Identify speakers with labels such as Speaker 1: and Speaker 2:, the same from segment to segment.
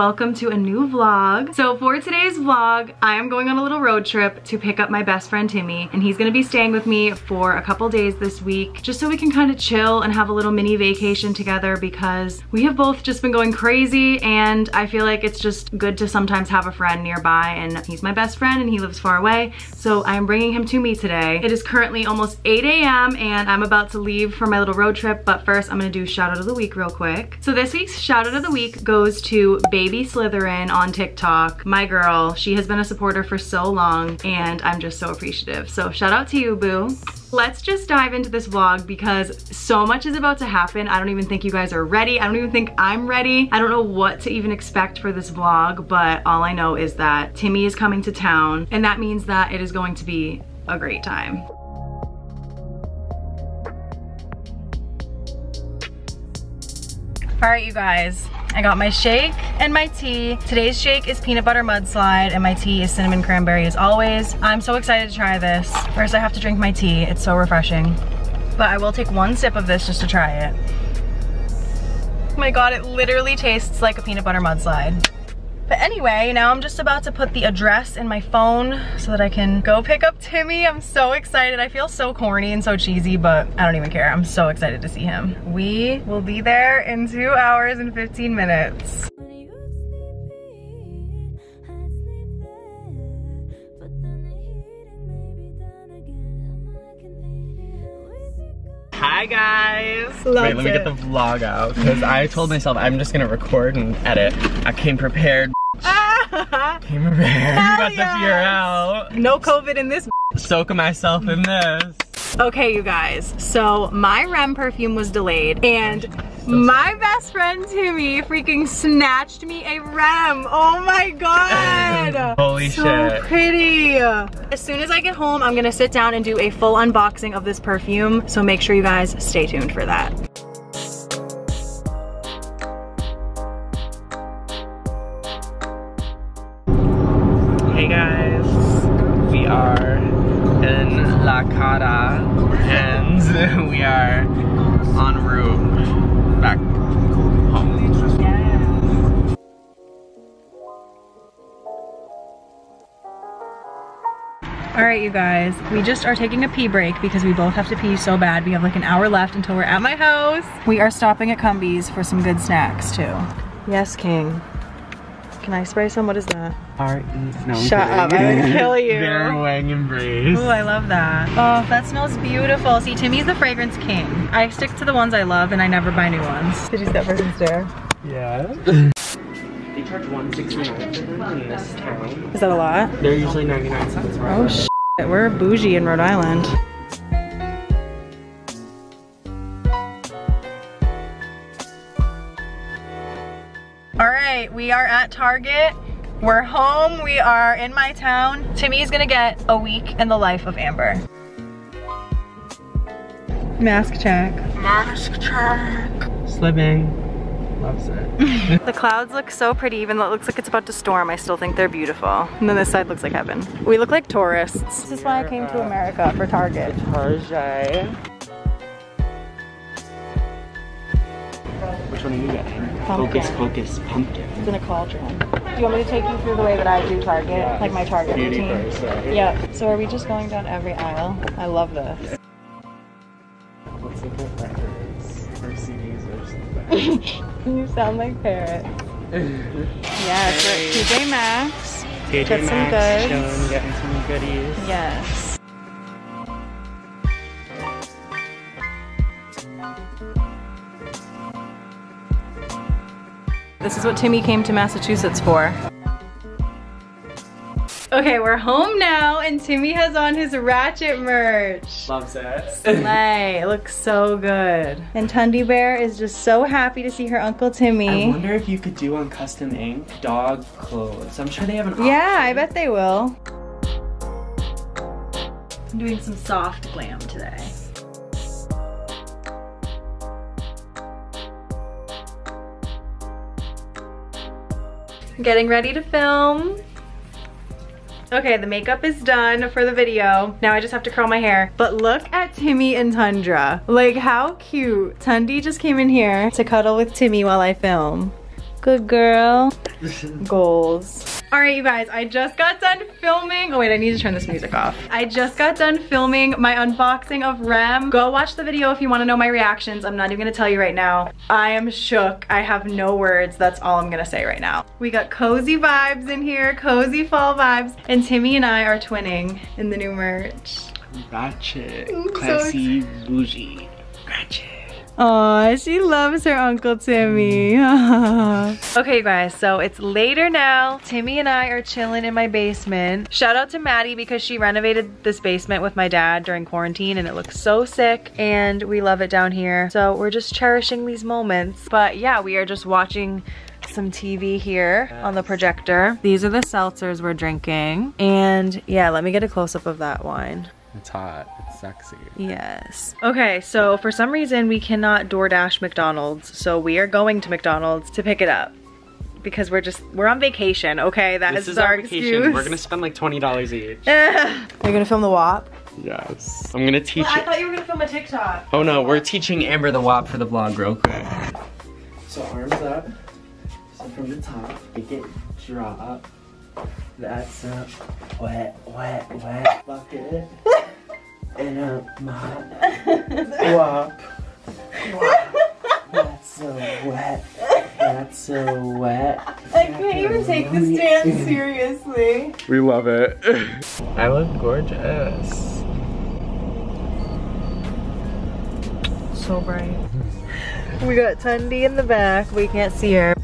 Speaker 1: welcome to a new vlog. So for today's vlog, I am going on a little road trip to pick up my best friend Timmy and he's gonna be staying with me for a couple days this week just so we can kind of chill and have a little mini vacation together because we have both just been going crazy and I feel like it's just good to sometimes have a friend nearby and he's my best friend and he lives far away so I am bringing him to me today. It is currently almost 8 a.m. and I'm about to leave for my little road trip but first I'm gonna do shout out of the week real quick. So this week's shout out of the week goes to Baby Slytherin on TikTok. My girl, she has been a supporter for so long and I'm just so appreciative. So shout out to you, boo. Let's just dive into this vlog because so much is about to happen. I don't even think you guys are ready. I don't even think I'm ready. I don't know what to even expect for this vlog, but all I know is that Timmy is coming to town and that means that it is going to be a great time. All right, you guys, I got my shake and my tea. Today's shake is peanut butter mudslide and my tea is cinnamon cranberry as always. I'm so excited to try this. First I have to drink my tea, it's so refreshing. But I will take one sip of this just to try it. Oh my God, it literally tastes like a peanut butter mudslide. But anyway, now I'm just about to put the address in my phone so that I can go pick up Timmy. I'm so excited. I feel so corny and so cheesy, but I don't even care. I'm so excited to see him. We will be there in two hours and 15 minutes.
Speaker 2: Hi guys!
Speaker 1: Loves
Speaker 2: Wait, let me
Speaker 1: it.
Speaker 2: get the vlog out because I told myself I'm just gonna record and edit. I came prepared. Ah! Came prepared.
Speaker 1: Hell
Speaker 2: Got the
Speaker 1: yes.
Speaker 2: fear out.
Speaker 1: no COVID in this
Speaker 2: Soaking myself in this.
Speaker 1: Okay, you guys, so my REM perfume was delayed and my best friend Timmy freaking snatched me a REM. Oh my god.
Speaker 2: Holy
Speaker 1: so
Speaker 2: shit.
Speaker 1: So pretty. As soon as I get home, I'm gonna sit down and do a full unboxing of this perfume. So make sure you guys stay tuned for that.
Speaker 2: Guys, we are in La Cara and we are en route back home.
Speaker 1: All right, you guys, we just are taking a pee break because we both have to pee so bad. We have like an hour left until we're at my house. We are stopping at Cumbies for some good snacks too. Yes, King. Can I spray some? What is that?
Speaker 2: R-E, no, I'm
Speaker 1: Shut up, I would
Speaker 2: kidding.
Speaker 1: kill you.
Speaker 2: Bear wang embrace.
Speaker 1: Oh, I love that. Oh, that smells beautiful. See, Timmy's the fragrance king. I stick to the ones I love and I never buy new ones. Did you see that person stare?
Speaker 2: Yeah. they charge 169 for them in this town.
Speaker 1: Is that a lot?
Speaker 2: They're usually 99 cents, right?
Speaker 1: Oh, shit. We're bougie in Rhode Island. All right, we are at Target. We're home. We are in my town. Timmy's gonna get a week in the life of Amber. Mask check.
Speaker 2: Mask check. Slipping. Loves it.
Speaker 1: The clouds look so pretty, even though it looks like it's about to storm, I still think they're beautiful. And then this side looks like heaven. We look like tourists. This is why I came to America, for Target.
Speaker 2: Tarjay. Which one are you getting?
Speaker 1: Pumpkin.
Speaker 2: Focus, focus, pumpkin.
Speaker 1: It's in a cauldron. Do you want me to take you through the way that I do Target? Like my Target routine?
Speaker 2: first, right?
Speaker 1: Yep. So are we just going down every aisle? I love this.
Speaker 2: Let's look at records or CDs or something.
Speaker 1: you sound like parrot. Yes, we're at TJ Maxx.
Speaker 2: TJ
Speaker 1: Get some
Speaker 2: Maxx,
Speaker 1: goods.
Speaker 2: chilling, getting some goodies.
Speaker 1: Yes. This is what Timmy came to Massachusetts for. Okay, we're home now and Timmy has on his Ratchet merch.
Speaker 2: Loves it.
Speaker 1: Slay, it looks so good. And Tundi Bear is just so happy to see her Uncle Timmy.
Speaker 2: I wonder if you could do on custom ink dog clothes. I'm sure they have an option.
Speaker 1: Yeah, I bet they will. I'm doing some soft glam today. Getting ready to film. Okay, the makeup is done for the video. Now I just have to curl my hair. But look at Timmy and Tundra. Like how cute. Tundi just came in here to cuddle with Timmy while I film. Good girl. Goals. All right, you guys, I just got done filming. Oh wait, I need to turn this music off. I just got done filming my unboxing of Rem. Go watch the video if you wanna know my reactions. I'm not even gonna tell you right now. I am shook. I have no words. That's all I'm gonna say right now. We got cozy vibes in here, cozy fall vibes. And Timmy and I are twinning in the new merch.
Speaker 2: Ratchet.
Speaker 1: I'm so
Speaker 2: Classy, bougie.
Speaker 1: Aw, she loves her Uncle Timmy. okay, guys, so it's later now. Timmy and I are chilling in my basement. Shout out to Maddie because she renovated this basement with my dad during quarantine and it looks so sick and we love it down here. So we're just cherishing these moments. But yeah, we are just watching some TV here on the projector. These are the seltzers we're drinking. And yeah, let me get a close up of that wine.
Speaker 2: It's hot. It's sexy.
Speaker 1: Yes. Okay, so for some reason we cannot DoorDash McDonald's, so we are going to McDonald's to pick it up because we're just we're on vacation. Okay, that
Speaker 2: This
Speaker 1: is,
Speaker 2: is
Speaker 1: our
Speaker 2: our vacation.
Speaker 1: excuse.
Speaker 2: We're gonna spend like twenty dollars each.
Speaker 1: Are you gonna film the WAP?
Speaker 2: Yes. I'm gonna teach
Speaker 1: I
Speaker 2: it.
Speaker 1: thought you were gonna film a TikTok.
Speaker 2: Oh no, we're teaching Amber the WAP for the vlog real quick. So arms up. So from the top, make it drop. That's a wet, wet, wet bucket. And a mop. WAP. WAP. That's so wet. That's so wet.
Speaker 1: I can't even take this dance seriously.
Speaker 2: We love it. I look gorgeous.
Speaker 1: So bright. We got Tundi in the back. We can't see her.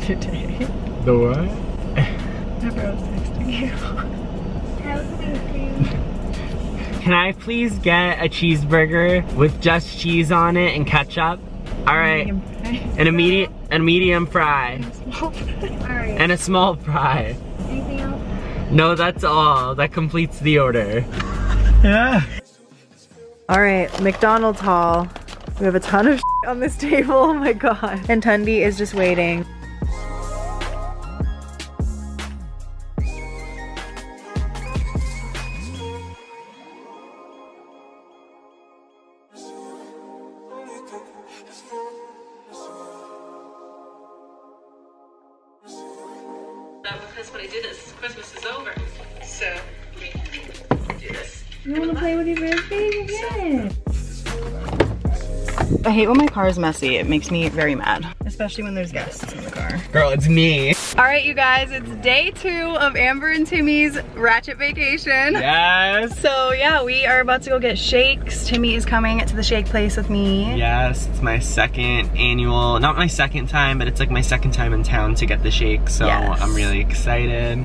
Speaker 1: The other day?
Speaker 2: The what?
Speaker 1: Remember I was texting you.
Speaker 2: Can I please get a cheeseburger with just cheese on it and ketchup? All right, and a medium, and a medium fry, and a small fry.
Speaker 3: anything else?
Speaker 2: No, that's all. That completes the order. Yeah.
Speaker 1: All right, McDonald's haul. We have a ton of on this table, oh my god. And Tundi is just waiting.
Speaker 3: Frisbee?
Speaker 1: I hate when my car is messy. It makes me very mad, especially when there's guests in the car.
Speaker 2: Girl, it's me.
Speaker 1: All right, you guys, it's day two of Amber and Timmy's Ratchet vacation.
Speaker 2: Yes.
Speaker 1: So yeah, we are about to go get shakes. Timmy is coming to the shake place with me.
Speaker 2: Yes, it's my second annual, not my second time, but it's like my second time in town to get the shake, so
Speaker 1: Yes.
Speaker 2: I'm really excited.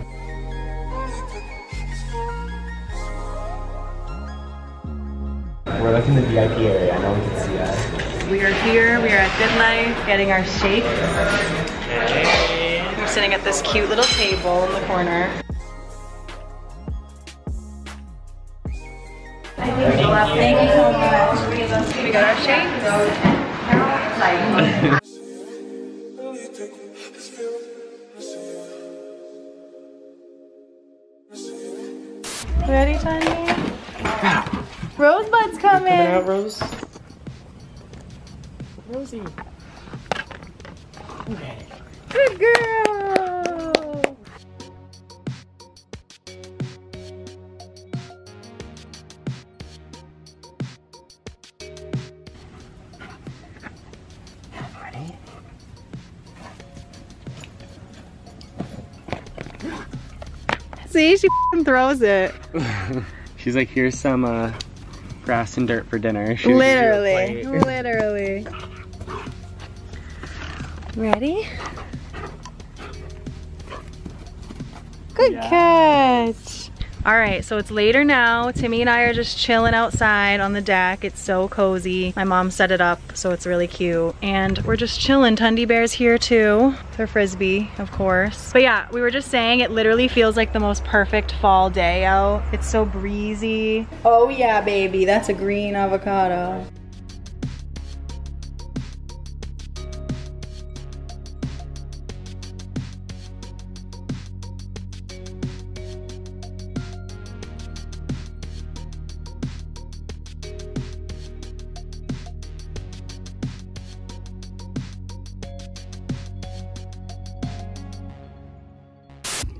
Speaker 2: We're looking at the VIP area, I know we can see us.
Speaker 1: We are here, we are at Good Life getting our shakes. We're sitting at this cute little table in the corner. Thank you so much. We got our shakes. Ready, Tanya? Rosebud's coming.
Speaker 2: Rose. Rosie.
Speaker 1: Good girl.
Speaker 2: Ready?
Speaker 1: See, she throws it.
Speaker 2: She's like, here's some uh, grass and dirt for dinner. She gives you a
Speaker 1: Literally, literally. Ready? Good
Speaker 2: Yeah.
Speaker 1: catch. All right, so it's later now. Timmy and I are just chilling outside on the deck. It's so cozy. My mom set it up, so it's really cute. And we're just chilling. Tundi Bear's here too. It's her frisbee, of course. But yeah, we were just saying it literally feels like the most perfect fall day out. It's so breezy. Oh yeah, baby, that's a green avocado.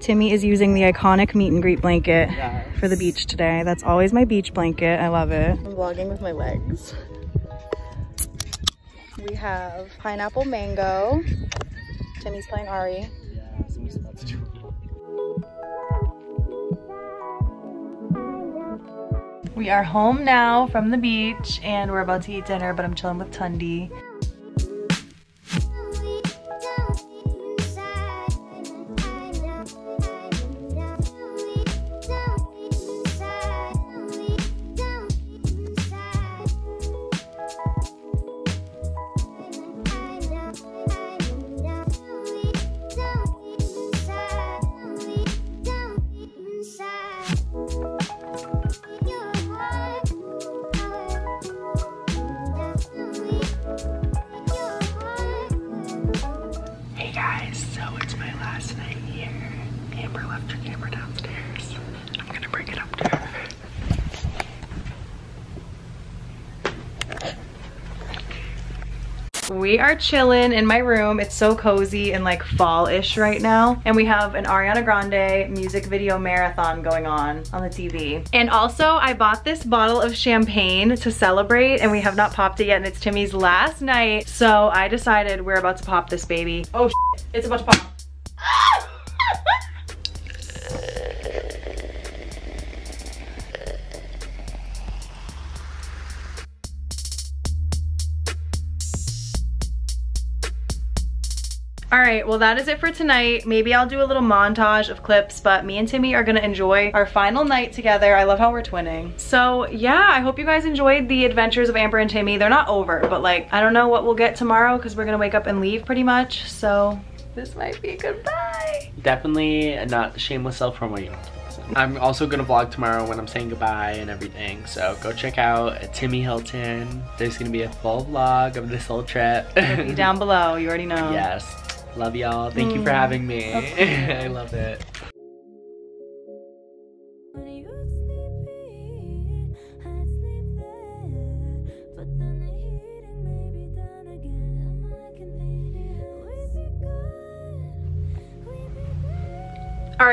Speaker 1: Timmy is using the iconic meet and greet blanket
Speaker 2: Yes.
Speaker 1: for the beach today. That's always my beach blanket. I love it. I'm vlogging with my legs. We have pineapple mango. Timmy's playing Ari.
Speaker 2: Yeah, somebody's about to do
Speaker 1: We are home now from the beach and we're about to eat dinner, but I'm chilling with Tundi. We are chilling in my room. It's so cozy and like fall-ish right now. And we have an Ariana Grande music video marathon going on on the TV. And also I bought this bottle of champagne to celebrate and we have not popped it yet and it's Timmy's last night. So I decided we're about to pop this baby. Oh shit, it's about to pop. All right, well that is it for tonight. Maybe I'll do a little montage of clips, but me and Timmy are gonna enjoy our final night together. I love how we're twinning. So yeah, I hope you guys enjoyed the adventures of Amber and Timmy. They're not over, but like, I don't know what we'll get tomorrow because we're gonna wake up and leave pretty much. So this might be goodbye.
Speaker 2: Definitely not shameless self promoting. I'm also gonna vlog tomorrow when I'm saying goodbye and everything. So go check out Timmy Hilton. There's gonna be a full vlog of this whole trip.
Speaker 1: It'll be down below, you already know.
Speaker 2: Yes. Love y'all. Thank you for
Speaker 1: Mm,
Speaker 2: having me. I love it.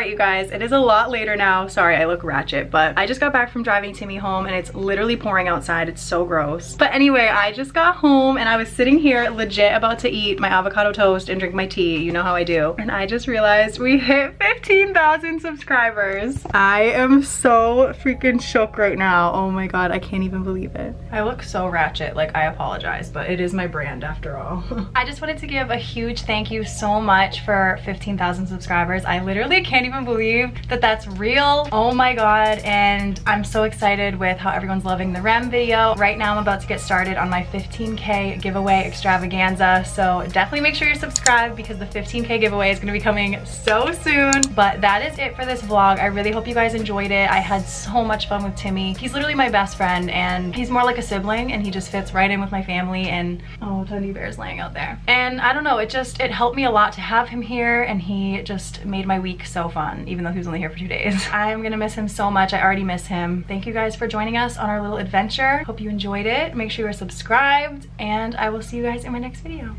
Speaker 1: You guys, it is a lot later now. Sorry, I look ratchet, but I just got back from driving Timmy home and it's literally pouring outside. It's so gross. But anyway, I just got home and I was sitting here legit about to eat my avocado toast and drink my tea. You know how I do. And I just realized we hit 15,000 subscribers. I am so freaking shook right now. Oh my God, I can't even believe it. I look so ratchet, like I apologize, but it is my brand after all. I just wanted to give a huge thank you so much for 15,000 subscribers. I literally can't even believe that that's real. Oh my God. And I'm so excited with how everyone's loving the REM video. Right now I'm about to get started on my 15K giveaway extravaganza. So definitely make sure you're subscribed because the 15K giveaway is gonna be coming so soon. But that is it for this vlog. I really hope you guys enjoyed it. I had so much fun with Timmy. He's literally my best friend and he's more like a sibling and he just fits right in with my family and oh, Teddy Bear's laying out there. And I don't know, it just, it helped me a lot to have him here and he just made my week so fun, even though he was only here for two days. I'm gonna miss him so much. I already miss him. Thank you guys for joining us on our little adventure. Hope you enjoyed it. Make sure you're subscribed and I will see you guys in my next video.